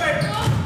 Keep it.